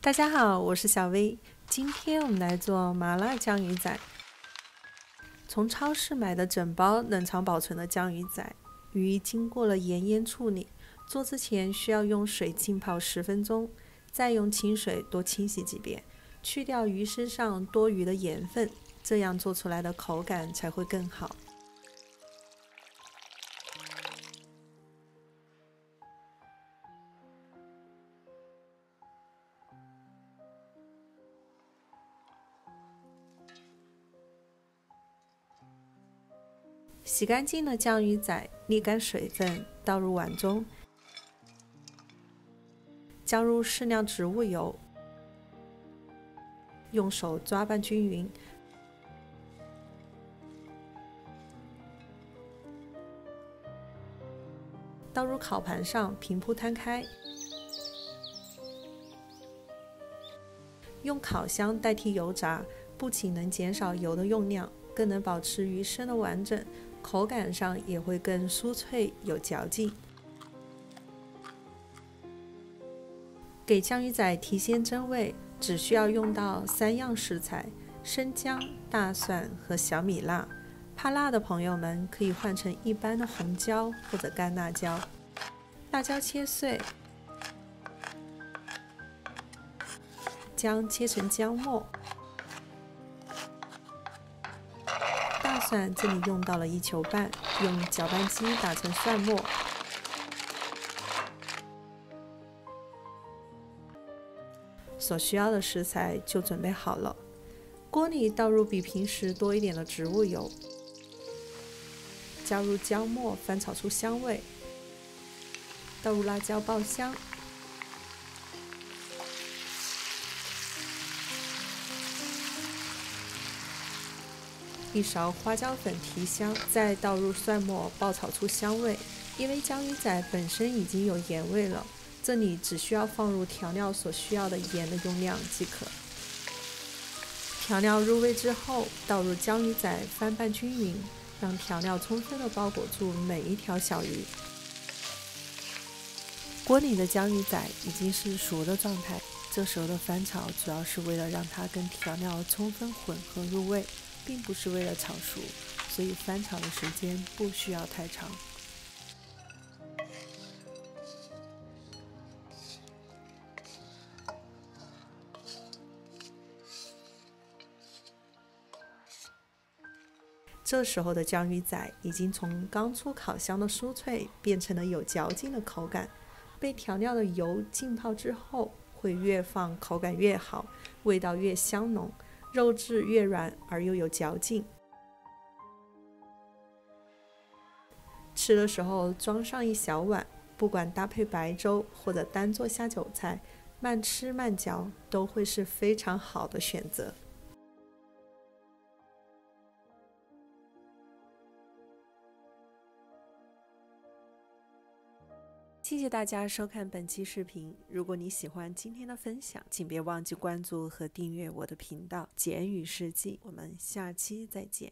大家好，我是小薇。今天我们来做麻辣江鱼仔。从超市买的整包冷藏保存的江鱼仔，鱼经过了盐腌处理，做之前需要用水浸泡十分钟，再用清水多清洗几遍，去掉鱼身上多余的盐分，这样做出来的口感才会更好。洗干净的江鱼仔沥干水分，倒入碗中，加入适量植物油，用手抓拌均匀，倒入烤盘上平铺摊开，用烤箱代替油炸，不仅能减少油的用量，更能保持鱼身的完整。口感上也会更酥脆有嚼劲。给江鱼仔提鲜增味，只需要用到三样食材：生姜、大蒜和小米辣。怕辣的朋友们可以换成一般的红椒或者干辣椒。辣椒切碎，姜切成姜末。大蒜这里用到了一球半，用搅拌机打成蒜末。所需要的食材就准备好了，锅里倒入比平时多一点的植物油，加入姜末翻炒出香味，倒入辣椒爆香。一勺花椒粉提香，再倒入蒜末爆炒出香味。因为江鱼仔本身已经有盐味了，这里只需要放入调料所需要的盐的用量即可。调料入味之后，倒入江鱼仔翻拌均匀，让调料充分的包裹住每一条小鱼。锅里的江鱼仔已经是熟的状态，这时候的翻炒主要是为了让它跟调料充分混合入味。并不是为了炒熟，所以翻炒的时间不需要太长。这时候的江鱼仔已经从刚出烤箱的酥脆变成了有嚼劲的口感，被调料的油浸泡之后，会越放口感越好，味道越香浓。肉质越软而又有嚼劲，吃的时候装上一小碗，不管搭配白粥或者单做下酒菜，慢吃慢嚼都会是非常好的选择。谢谢大家收看本期视频。如果你喜欢今天的分享，请别忘记关注和订阅我的频道“简语世纪”。我们下期再见。